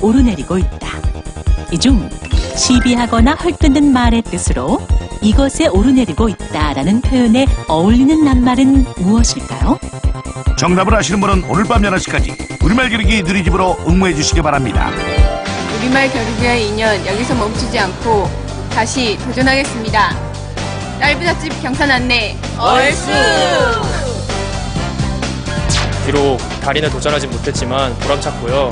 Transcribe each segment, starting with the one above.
오르내리고 있다. 이 중 시비하거나 헐뜯는 말의 뜻으로 이것에 오르내리고 있다라는 표현에 어울리는 낱말은 무엇일까요? 정답을 아시는 분은 오늘 밤 11시까지 우리말 겨루기 누리집으로 응모해 주시기 바랍니다. 우리말 겨루기의 인연 여기서 멈추지 않고 다시 도전하겠습니다. 딸부잣집 경산 안내 얼쑤! 비록 달인에 도전하지 못했지만 보람찼고요.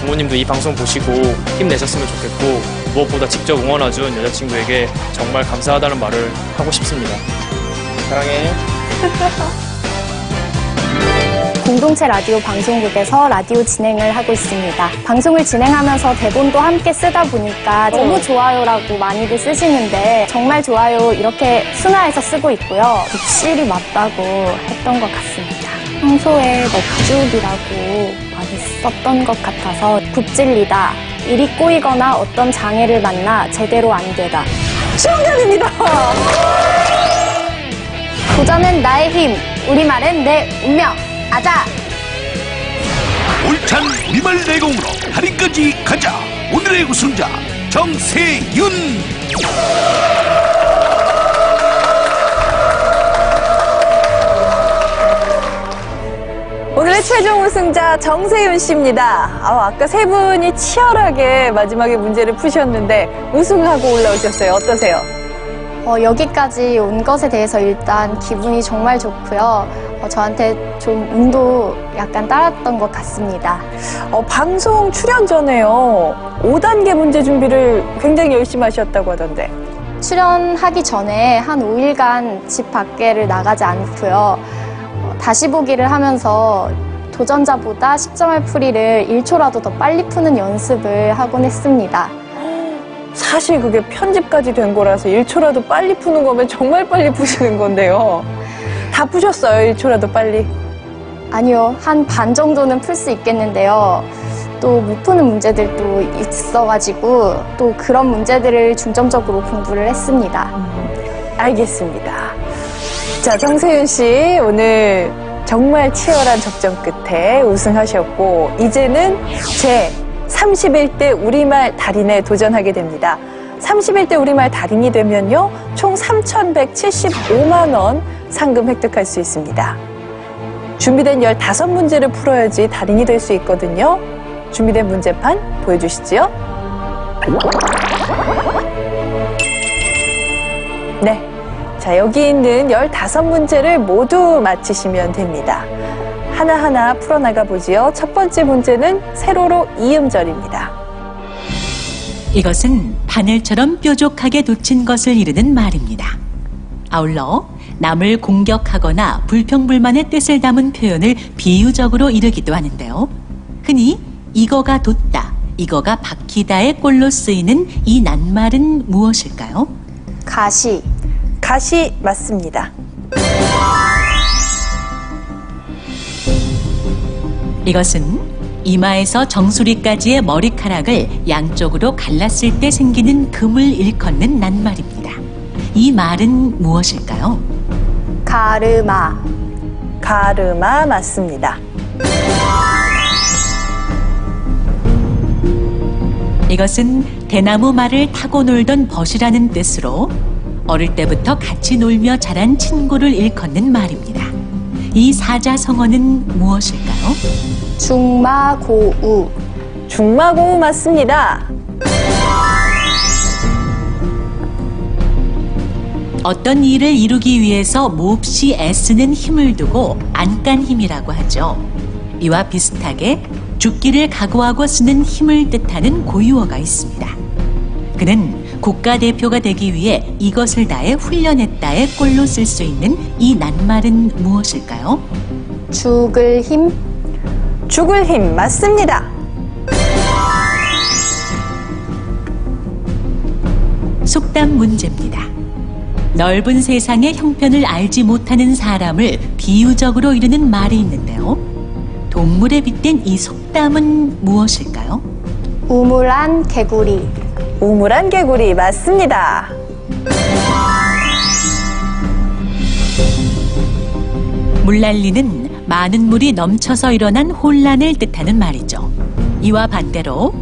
부모님도 이 방송 보시고 힘내셨으면 좋겠고 무엇보다 직접 응원해준 여자친구에게 정말 감사하다는 말을 하고 싶습니다. 사랑해. 공동체 라디오 방송국에서 라디오 진행을 하고 있습니다. 방송을 진행하면서 대본도 함께 쓰다 보니까 너무 좋아요라고 많이들 쓰시는데 정말 좋아요 이렇게 순화해서 쓰고 있고요. 굽실이 맞다고 했던 것 같습니다. 평소에 넙죽이라고 썼던 것 같아서 굽질리다, 일이 꼬이거나 어떤 장애를 만나 제대로 안 되다. 정답입니다! 도전은 나의 힘, 우리말은 내 운명. 아자! 울찬 우리말 내공으로 달인까지 가자. 오늘의 우승자 정세윤. 오늘의 최종 우승자 정세윤 씨입니다. 아, 아까 세 분이 치열하게 마지막에 문제를 푸셨는데 우승하고 올라오셨어요. 어떠세요? 어, 여기까지 온 것에 대해서 일단 기분이 정말 좋고요. 어, 저한테 좀 운도 약간 따랐던 것 같습니다. 어, 방송 출연 전에요. 5단계 문제 준비를 굉장히 열심히 하셨다고 하던데. 출연하기 전에 한 5일간 집 밖에를 나가지 않고요. 어, 다시 보기를 하면서 도전자보다 10점을 풀이를 1초라도 더 빨리 푸는 연습을 하곤 했습니다. 사실 그게 편집까지 된 거라서 1초라도 빨리 푸는 거면 정말 빨리 푸시는 건데요. 다 푸셨어요, 1초라도 빨리. 아니요, 한 반 정도는 풀 수 있겠는데요. 또 못 푸는 문제들도 있어가지고 또 그런 문제들을 중점적으로 공부를 했습니다. 알겠습니다. 자, 정세윤 씨, 오늘 정말 치열한 접전 끝에 우승하셨고, 이제는 제 31대 우리말 달인에 도전하게 됩니다. 31대 우리말 달인이 되면요, 총 3,175만 원 상금 획득할 수 있습니다. 준비된 15문제를 풀어야지 달인이 될 수 있거든요. 준비된 문제판 보여주시지요. 네. 자, 여기 있는 15문제를 모두 맞히시면 됩니다. 하나하나 풀어나가 보지요. 첫 번째 문제는 세로로 이음절입니다. 이것은 바늘처럼 뾰족하게 돋친 것을 이르는 말입니다. 아울러 남을 공격하거나 불평불만의 뜻을 담은 표현을 비유적으로 이르기도 하는데요. 흔히 이거가 돋다, 이거가 박히다의 꼴로 쓰이는 이 낱말은 무엇일까요? 가시, 가시 맞습니다. 이것은 이마에서 정수리까지의 머리카락을 양쪽으로 갈랐을 때 생기는 금을 일컫는 낱말입니다. 이 말은 무엇일까요? 가르마, 가르마 맞습니다. 이것은 대나무 말을 타고 놀던 벗이라는 뜻으로 어릴 때부터 같이 놀며 자란 친구를 일컫는 말입니다. 이 사자성어는 무엇일까요? 중마고우, 중마고우 맞습니다. 어떤 일을 이루기 위해서 몹시 애쓰는 힘을 두고 안간 힘이라고 하죠. 이와 비슷하게 죽기를 각오하고 쓰는 힘을 뜻하는 고유어가 있습니다. 그는 국가대표가 되기 위해 이것을 다해 훈련했다의 꼴로 쓸 수 있는 이 낱말은 무엇일까요? 죽을 힘, 죽을 힘 맞습니다. 속담 문제입니다. 넓은 세상의 형편을 알지 못하는 사람을 비유적으로 이르는 말이 있는데요. 동물에 빗댄 이 속담은 무엇일까요? 우물안 개구리, 우물안 개구리 맞습니다. 물난리는 많은 물이 넘쳐서 일어난 혼란을 뜻하는 말이죠. 이와 반대로